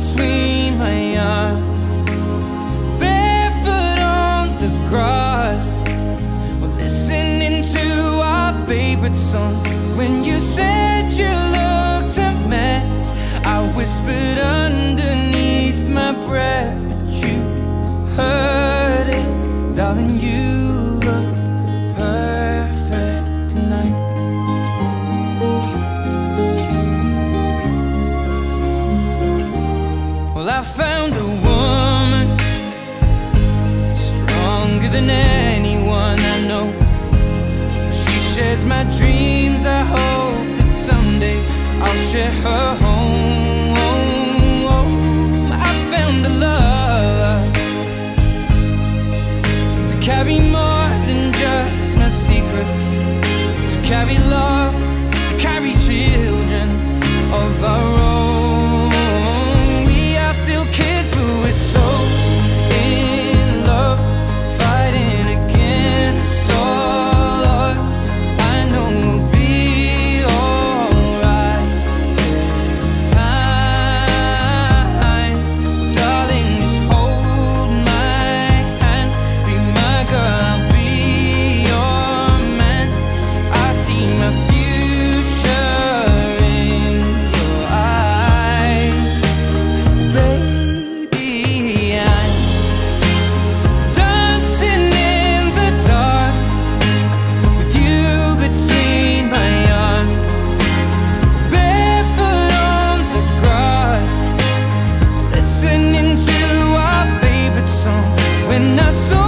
between my arms, barefoot on the grass. Listening to our favorite song. When you said you Well, I found a woman stronger than anyone I know. She shares my dreams. I hope that someday I'll share her home. When I